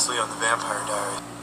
previously on the Vampire Diaries.